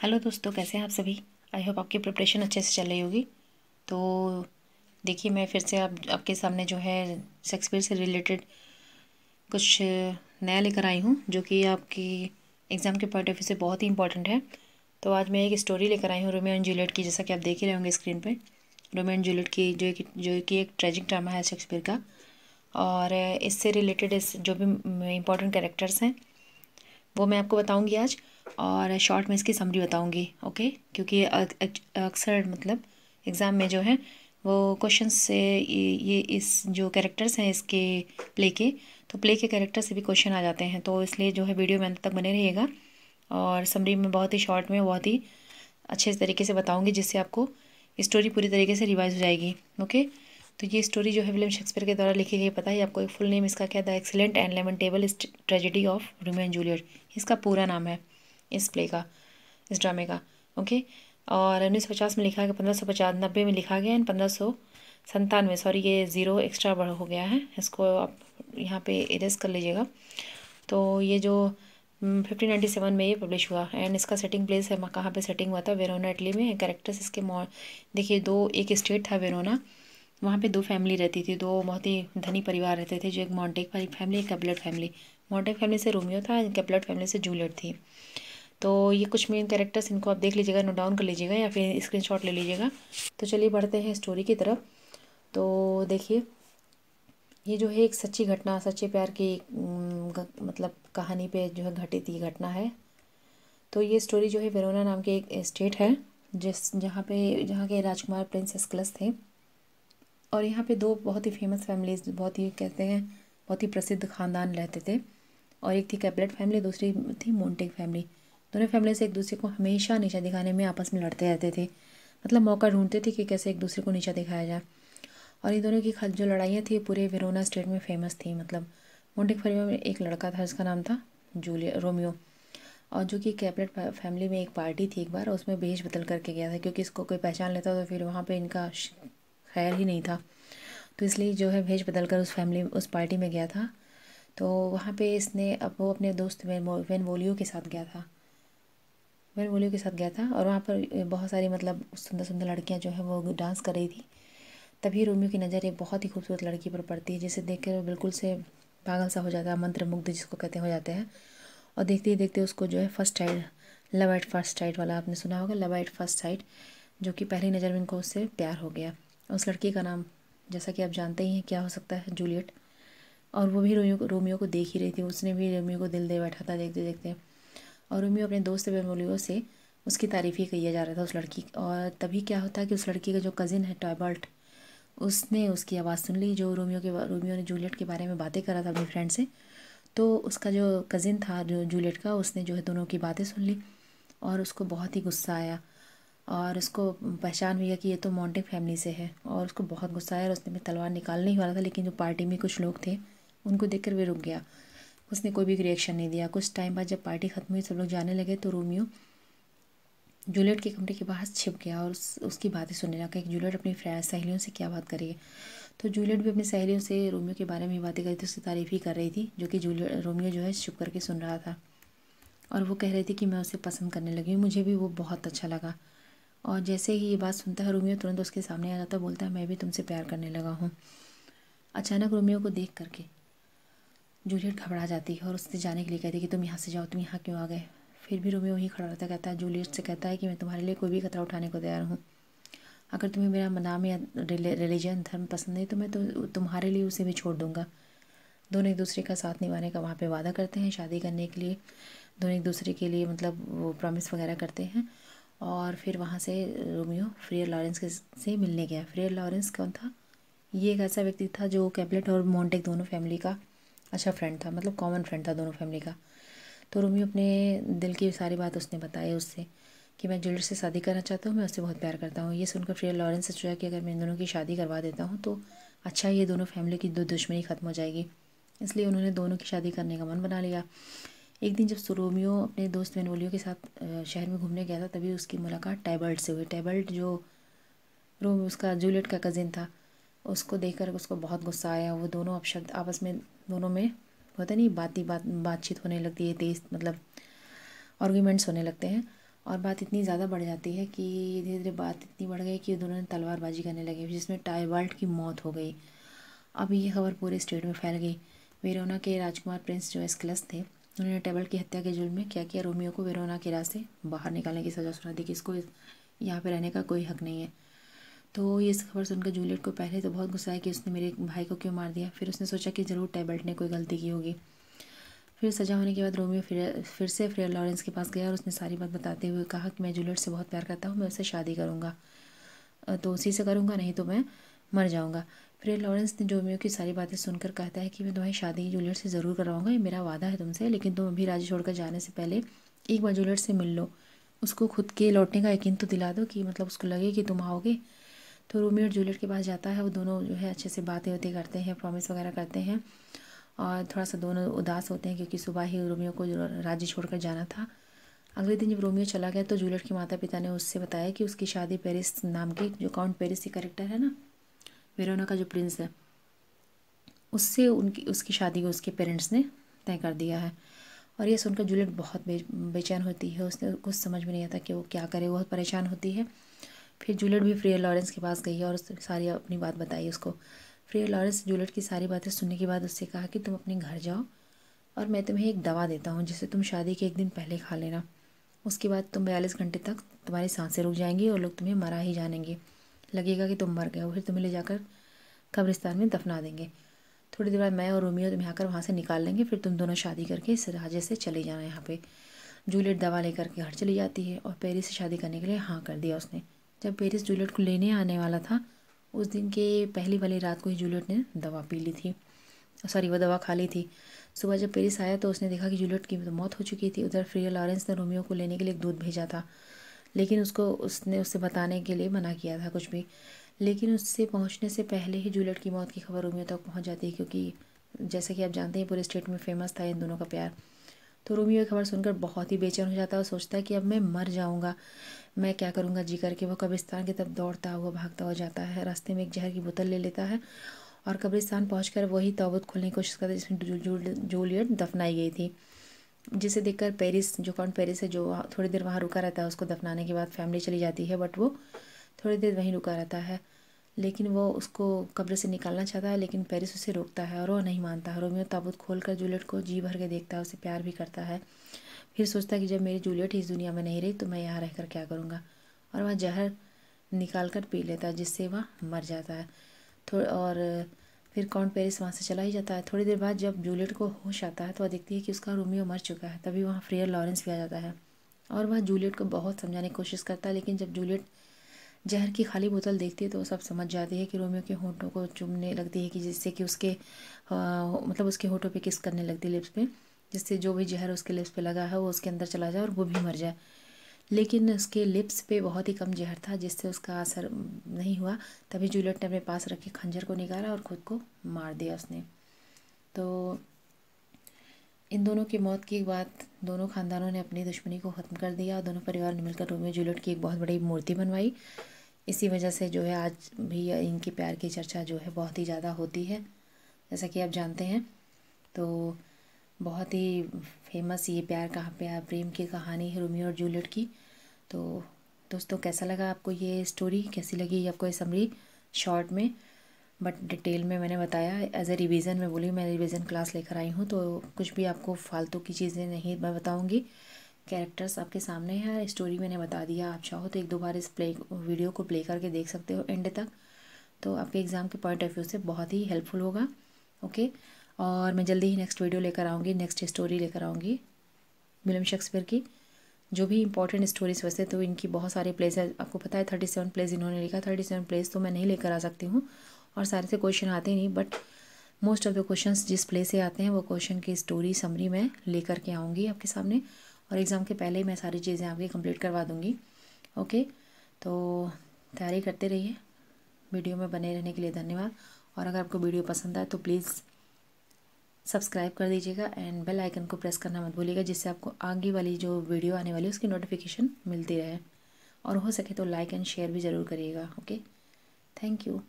Hello दोस्तों, कैसे हैं आप सभी? आई होप आपकी प्रिपरेशन अच्छे से चल रही होगी। तो देखिए, मैं फिर से आप आपके सामने जो है शेक्सपियर से रिलेटेड कुछ नया लेकर आई हूँ, जो कि आपकी एग्ज़ाम के पॉइंट ऑफ़ व्यू से बहुत ही इंपॉर्टेंट है। तो आज मैं एक स्टोरी लेकर आई हूँ रोमियो एंड जूलियट की, जैसा कि आप देख ही रहे होंगे स्क्रीन पर रोमियो एंड जूलियट की, जो जो कि एक ट्रेजिक ड्रामा है शेक्सपियर का। और इससे रिलेटेड इस, जो भी इम्पोर्टेंट कैरेक्टर्स हैं, वो मैं आपको बताऊँगी आज। और शॉर्ट में इसकी समरी बताऊँगी ओके क्योंकि अक्सर मतलब एग्ज़ाम में जो है, वो क्वेश्चन से ये इस जो कैरेक्टर्स हैं इसके प्ले के तो प्ले के कैरेक्टर से भी क्वेश्चन आ जाते हैं। तो इसलिए जो है वीडियो में अंत तक बने रहिएगा। और समरी में बहुत ही शॉर्ट में बहुत ही अच्छे तरीके से बताऊँगी, जिससे आपको स्टोरी पूरी तरीके से रिवाइज हो जाएगी ओके तो ये स्टोरी जो है विलियम शेक्सपियर के द्वारा लिखी गई, पता है आपको एक फुल नेम इसका क्या the excellent and lamentable tragedy of Romeo and Juliet इसका पूरा नाम है। इस प्ले का, इस ड्रामे का ओके और उन्नीस सौ पचास में लिखा गया पंद्रह सौ पचास, नब्बे में लिखा गया एंड पंद्रह सौ संतानवे सॉरी ये ज़ीरो एक्स्ट्रा बढ़ हो गया है। इसको आप यहाँ पे इरेज कर लीजिएगा। तो ये जो फिफ्टीन नाइन्टी सेवन में ये पब्लिश हुआ। एंड इसका सेटिंग प्लेस है कहाँ पे सेटिंग हुआ था? वेरोना इटली में। कैरेक्टर्स इसके देखिए, दो, एक स्टेट था वेरोना वहाँ पे दो फैमिली रहती थी, दो बहुत ही धनी परिवार रहते थे, जो एक मॉन्टेक फैमिली एक कैपलेट फैमिली मॉन्टेक फैमिली से रोमियो था एंड कैपलेट फैमिली से जूलियट थी। तो ये कुछ मेन कैरेक्टर्स इनको आप देख लीजिएगा नोट डाउन कर लीजिएगा या फिर स्क्रीनशॉट ले लीजिएगा। तो चलिए बढ़ते हैं स्टोरी की तरफ़। तो देखिए, ये जो है एक सच्ची घटना, सच्चे प्यार की मतलब कहानी पे जो है घटित ये घटना है। तो ये स्टोरी जो है वेरोना नाम के एक स्टेट है, जिस, जहाँ पे, जहाँ के राजकुमार प्रिंस एस्कलस थे। और यहाँ पे दो बहुत ही फ़ेमस फैमिलीज़ बहुत ही कहते हैं, बहुत ही प्रसिद्ध ख़ानदान रहते थे। और एक थी कैपलेट फैमिली दूसरी थी मोन्टेक फैमिली दोनों फैमिली से एक दूसरे को हमेशा नीचा दिखाने में आपस में लड़ते रहते थे। मतलब मौका ढूंढते थे कि कैसे एक दूसरे को नीचा दिखाया जाए। और इन दोनों की जो लड़ाइयाँ थी, पूरे वेरोना स्टेट में फ़ेमस थी। मतलब मोन्टिक फैमिली में एक लड़का था, जिसका नाम था जूलिया, रोमियो। और जो कि कैपलेट फैमिली में एक पार्टी थी एक बार उसमें भेज बदल करके गया था, क्योंकि इसको कोई पहचान लेता तो फिर वहाँ पे इनका ख्याल ही नहीं था। तो इसलिए जो है भेज बदल कर उस फैमिली, उस पार्टी में गया था। तो वहाँ पे इसने अब वो अपने दोस्त वेन वोलियो के साथ गया था। मैं वोलियो के साथ गया था और वहाँ पर बहुत सारी मतलब सुंदर सुंदर लड़कियाँ जो है वो डांस कर रही थी। तभी रोमियो की नज़र एक बहुत ही खूबसूरत लड़की पर पड़ती है, जिसे देख कर बिल्कुल से पागल सा हो जाता है मंत्र मुग्ध जिसको कहते हो जाते हैं। और देखते ही देखते उसको जो है first sight love at first sight वाला आपने सुना होगा लव एट फ़र्स्ट साइड जो कि पहली नज़र में इनको उससे प्यार हो गया। उस लड़की का नाम, जैसा कि आप जानते ही हैं, क्या हो सकता है? जूलियट और वो भी रोमियो रोमियो को देख ही रही थी, उसने भी रोमियो को दिल दे बैठा था देखते देखते और रोमियो अपने दोस्त बेमोलियो से उसकी तारीफ़ ही किया जा रहा था उस लड़की और तभी क्या होता है कि उस लड़की का जो कज़िन है टॉयबल्ट उसने उसकी आवाज़ सुन ली, जो रोमियो के, रोमियो ने जूलियट के बारे में बातें करा था अपनी फ्रेंड से। तो उसका जो कज़िन था, जो जूलियट का, उसने जो है दोनों की बातें सुन ली और उसको बहुत ही गुस्सा आया। और उसको पहचान हुई कि ये तो मोन्टेक फैमिली से है और उसको बहुत गुस्सा आया और उसने में तलवार निकालने ही वाला था, लेकिन जो पार्टी में कुछ लोग थे, उनको देखकर वे रुक गया। उसने कोई भी रिएक्शन नहीं दिया। कुछ टाइम बाद जब पार्टी ख़त्म हुई सब लोग जाने लगे तो रोमियो जूलियट के कमरे के बाहर छिप गया और उस, उसकी बातें सुनने लगा कि जूलियट अपनी फ्रेंड सहेलियों से क्या बात करेगी तो जूलियट भी अपनी सहेलियों से रोमियो के बारे में बातें कर रही थी उसकी तारीफ़ ही कर रही थी जो कि जूलियट रोमियो जो है छुप करके सुन रहा था। और वो कह रही थी कि मैं उसे पसंद करने लगी हूँ मुझे भी वो बहुत अच्छा लगा। और जैसे ही ये बात सुनता है रोमियो तुरंत उसके सामने आ जाता बोलता है मैं भी तुमसे प्यार करने लगा हूँ। अचानक रोमियो को देख करके जूलियट घबरा जाती है और उससे जाने के लिए कहती है कि तुम यहाँ से जाओ, तुम यहाँ क्यों आ गए? फिर भी रोमियो वहीं खड़ा रहता कहता है, जूलियट से कहता है कि मैं तुम्हारे लिए कोई भी खतरा उठाने को तैयार हूँ। अगर तुम्हें मेरा नाम या रिलीजन धर्म पसंद नहीं तो मैं तो तुम्हारे लिए उसे भी छोड़ दूँगा। दोनों एक दूसरे का साथ निभाने का वहाँ पे वादा करते हैं, शादी करने के लिए। दोनों एक दूसरे के लिए मतलब वो प्रॉमिस वगैरह करते हैं। और फिर वहाँ से रोमियो फ्रियर लॉरेंस के से मिलने गया। फ्रियर लॉरेंस कौन था? ये एक ऐसा व्यक्ति था जो कैपलेट और मोन्टेक दोनों फैमिली का अच्छा फ्रेंड था मतलब कॉमन फ्रेंड था दोनों फैमिली का। तो रोमियो अपने दिल की सारी बात उसने बताई उससे कि मैं जुलियट से शादी करना चाहता हूँ, मैं उससे बहुत प्यार करता हूँ। ये सुनकर फ्रियर लॉरेंस से सोचा कि अगर मैं इन दोनों की शादी करवा देता हूँ तो अच्छा ये दोनों फैमिली की दो दुश्मनी ख़त्म हो जाएगी। इसलिए उन्होंने दोनों की शादी करने का मन बना लिया। एक दिन जब रोमियो अपने दोस्त बेनवोलियो के साथ शहर में घूमने गया था, तभी उसकी मुलाकात टैबल्ट से हुई। टैबल्ट जो रोम उसका जूलियट का कज़िन था उसको देखकर उसको बहुत गुस्सा आया। वो दोनों अपशब्द आपस में, दोनों में होता नहीं, बात बात, बातचीत होने लगती है, तेज़ मतलब आर्ग्यूमेंट्स होने लगते हैं और बात इतनी ज़्यादा बढ़ जाती है कि धीरे धीरे बात इतनी बढ़ गई कि दोनों ने तलवारबाजी करने लगे। जिसमें टाइबाल्ट की मौत हो गई। अब ये खबर पूरे स्टेट में फैल गई। वेरोना के राजकुमार प्रिंस जो एस्कलस थे, उन्होंने टेबल की हत्या के जुल्म में क्या किया? रोमियो को वेरोना के रास्ते बाहर निकालने की सज़ा सुना दी कि इसको यहाँ पे रहने का कोई हक नहीं है। तो ये खबर सुनकर जूलियट को पहले तो बहुत गुस्सा है कि उसने मेरे भाई को क्यों मार दिया। फिर उसने सोचा कि ज़रूर टेबल्ट ने कोई गलती की होगी। फिर सजा होने के बाद रोमियो फिर फिर से फ्रेयर लॉरेंस के पास गया और उसने सारी बात बताते हुए कहा कि मैं जूलियट से बहुत प्यार करता हूँ, मैं उससे शादी करूँगा। तो उसी से करूँगा, नहीं तो मैं मर जाऊँगा। फिर लॉरेंस ने रोमियो की सारी बातें सुनकर कहता है कि मैं तुम्हारी शादी जूलियट से ज़रूर करवाऊँगा, ये मेरा वादा है तुमसे, लेकिन तुम अभी राज्य छोड़कर जाने से पहले एक बार जूलियट से मिल लो। उसको खुद के लौटने का यकीन तो दिला दो कि मतलब उसको लगे कि तुम आओगे। तो रोमियो और जूलियट के पास जाता है, वो दोनों जो है अच्छे से बातें होती करते हैं प्रॉमिस वगैरह करते हैं। और थोड़ा सा दोनों उदास होते हैं क्योंकि सुबह ही रोमियो को राज्य छोड़कर जाना था। अगले दिन जब रोमियो चला गया तो जूलियट के माता पिता ने उससे बताया कि उसकी शादी पेरिस नाम के, जो काउंट पेरिस की करेक्टर है ना, वेरोना का जो प्रिंस है, उससे उनकी, उसकी शादी को उसके पेरेंट्स ने तय कर दिया है। और ये सुनकर जूलियट बहुत बे, बेचैन होती है, उसने कुछ समझ में नहीं आता कि वो क्या करे, बहुत परेशान होती है। फिर जूलियट भी फ्रियर लॉरेंस के पास गई और सारी अपनी बात बताई उसको। फ्रियर लॉरेंस, जूलियट की सारी बातें सुनने के बाद उससे कहा कि तुम अपने घर जाओ और मैं तुम्हें एक दवा देता हूँ जिसे तुम शादी के एक दिन पहले खा लेना। उसके बाद तुम बयालीस घंटे तक तुम्हारी साँसें रुक जाएँगी और लोग तुम्हें मरा ही जानेंगे। लगेगा कि तुम मर गए हो, फिर तुम्हें ले जाकर कब्रिस्तान में दफना देंगे। थोड़ी देर बाद मैं और रोमियो तुम्हें आकर वहाँ से निकाल लेंगे, फिर तुम दोनों शादी करके इस राजे से चले जाना यहाँ पे। जूलियट दवा लेकर के घर चली जाती है और पेरिस से शादी करने के लिए हाँ कर दिया उसने। जब पेरिस जूलियट को लेने आने वाला था, उस दिन के पहली वाली रात को ही जूलियट ने दवा पी ली थी। सॉरी, वो दवा खा ली थी। सुबह जब पेरिस आया तो उसने देखा कि जूलियट की तो मौत हो चुकी थी। उधर फ्रिया लॉरेंस ने रोमियो को लेने के लिए एक दूध भेजा था। लेकिन उसको, उसने उससे बताने के लिए मना किया था कुछ भी। लेकिन उससे पहुँचने से पहले ही जूलियट की मौत की खबर रोमियो तक पहुँच जाती है, क्योंकि जैसे कि आप जानते हैं, पूरे स्टेट में फ़ेमस था इन दोनों का प्यार। तो रोमियो की खबर सुनकर बहुत ही बेचैन हो जाता है और सोचता है कि अब मैं मर जाऊँगा। मैं क्या करूँगा जी करके? वो कब्रिस्तान की तरफ़ दौड़ता हुआ भागता हुआ जाता है। रास्ते में एक जहर की बोतल ले लेता है और कब्रिस्तान पहुँच वही तोबत खोलने की कोशिश करता है, जिसमें जूलियट दफनाई गई थी। जिसे देखकर पेरिस, जो कौन पेरिस है, जो थोड़ी देर वहाँ रुका रहता है, उसको दफनाने के बाद फैमिली चली जाती है, बट वो थोड़ी देर वहीं रुका रहता है। लेकिन वो उसको कब्र से निकालना चाहता है, लेकिन पेरिस उसे रोकता है और वो नहीं मानता। है रोमियो ताबूत खोल कर जूलियट को जी भर के देखता है, उसे प्यार भी करता है। फिर सोचता है कि जब मेरी जूलियट इस दुनिया में नहीं रही तो मैं यहाँ रहकर क्या करूँगा? और वह जहर निकाल कर पी लेता है, जिससे वह मर जाता है। थोड़ा और फिर कौन पेरिस वहाँ से चला ही जाता है? थोड़ी देर बाद जब जूलियट को होश आता है तो वह देखती है कि उसका रोमियो मर चुका है। तभी वहाँ फ्रेयर लॉरेंस भी आ जाता है। और वह जूलियट को बहुत समझाने की कोशिश करता है, लेकिन जब जूलियट जहर की खाली बोतल देखती है तो वो सब समझ जाती है कि रोमियो के होठों को चुमने लगती है कि जिससे कि उसके आ, मतलब उसके होठों पे किस करने लगती है लिप्स पे जिससे जो भी जहर उसके लिप्स पे लगा है वो उसके अंदर चला जाए और वो भी मर जाए। लेकिन उसके लिप्स पे बहुत ही कम जहर था जिससे उसका असर नहीं हुआ। तभी जूलियट ने अपने पास रखे खंजर को निकाला और ख़ुद को मार दिया उसने। तो इन दोनों की मौत की बाद दोनों ख़ानदानों ने अपनी दुश्मनी को ख़त्म कर दिया और दोनों परिवार ने मिलकर रोमियो जूलियट की एक बहुत बड़ी मूर्ति बनवाई। इसी वजह से जो है, आज भी इनके प्यार की चर्चा जो है, बहुत ही ज़्यादा होती है, जैसा कि आप जानते हैं। तो बहुत ही फ़ेमस ये प्यार कहाँ, प्यार प्रेम की कहानी है रोमियो और जूलियट की। तो दोस्तों, कैसा लगा आपको ये स्टोरी कैसी लगी आपको ये समरी शॉर्ट में। बट डिटेल में मैंने बताया एज ए रिवीज़न में बोली, मैं रिवीज़न क्लास लेकर आई हूँ तो कुछ भी आपको फालतू की चीज़ें नहीं मैं बताऊँगी। कैरेक्टर्स आपके सामने हैं स्टोरी मैंने बता दिया। आप चाहो तो एक दो बार इस प्ले वीडियो को प्ले करके देख सकते हो एंड तक। तो आपके एग्ज़ाम के पॉइंट ऑफ़ व्यू से बहुत ही हेल्पफुल होगा ओके और मैं जल्दी ही नेक्स्ट वीडियो लेकर आऊँगी नेक्स्ट स्टोरी लेकर आऊँगी विलियम शेक्सपियर की। जो भी इंपॉर्टेंट स्टोरीज वैसे तो इनकी बहुत सारे प्लेस है। आपको पता है थर्टी सेवन प्लेस इन्होंने लिखा। थर्टी सेवन प्लेस तो मैं नहीं लेकर आ सकती हूँ। और सारे से क्वेश्चन आते नहीं but most of the question जिस प्ले से आते हैं, वो क्वेश्चन की स्टोरी समरी मैं लेकर के आऊँगी आपके सामने। और एग्ज़ाम के पहले ही मैं सारी चीज़ें आपकी कंप्लीट करवा दूँगी। ओके तो तैयारी करते रहिए। वीडियो में बने रहने के लिए धन्यवाद। और अगर आपको वीडियो पसंद आए तो प्लीज़ सब्सक्राइब कर दीजिएगा एंड बेल आइकन को प्रेस करना मत भूलिएगा, जिससे आपको आगे वाली जो वीडियो आने वाली है, उसकी नोटिफिकेशन मिलती रहे। और हो सके तो लाइक एंड शेयर भी ज़रूर करिएगा। Okay thank you